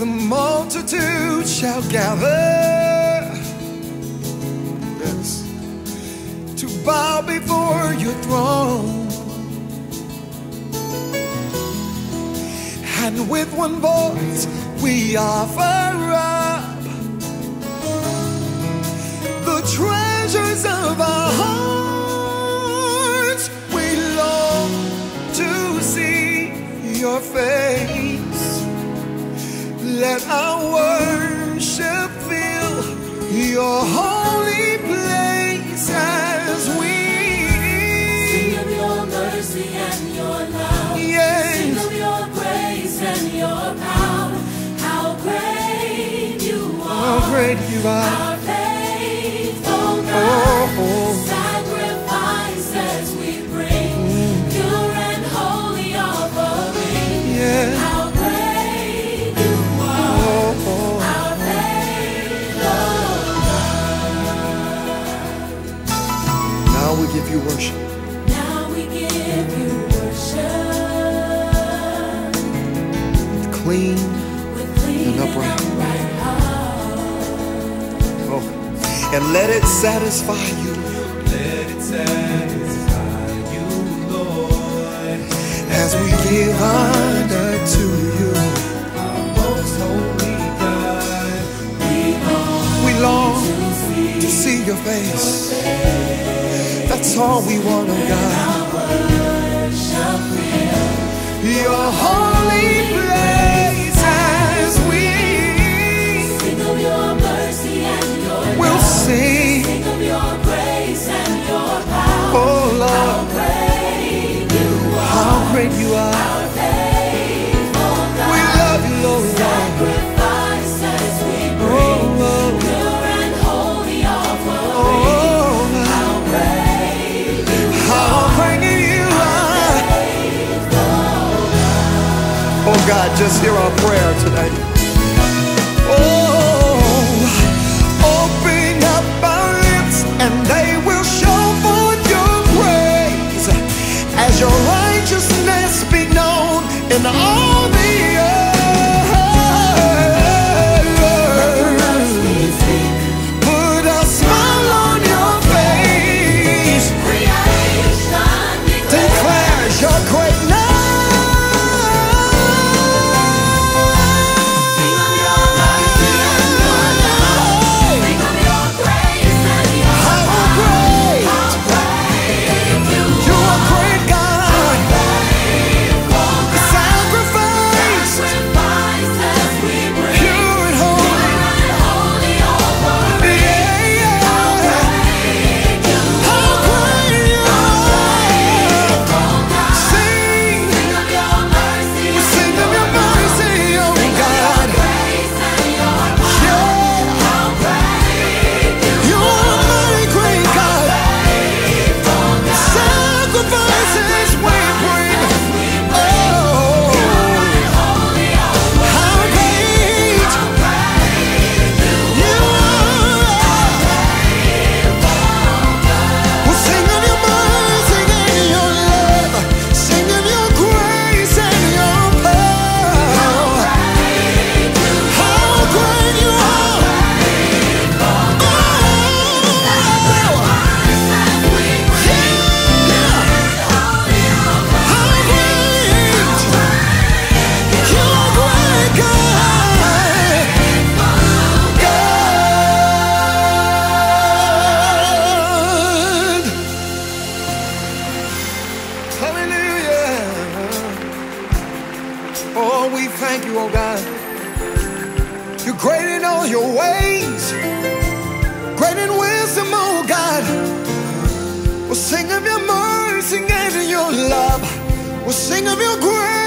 The multitude shall gather. Yes. To bow before your throne. And with one voice we offer up the treasures of our hearts. Your holy place as Sing of your mercy and your love. Sing of your grace and your power. How great you how great you are. Give you worship. Now we give you worship Clean. with clean And upright. upright heart. Oh. And let it satisfy you Let it satisfy you, Lord. as we give honor to you. Our most holy God. We long To see to see your face. All we want, oh God. Your holy God, just hear our prayer tonight. Oh, open up our lips and they will show forth your praise as your righteousness be known in all We thank you, oh God. You're great in all your ways, great in wisdom, oh God. We'll sing of your mercy and your love. We'll sing of your grace.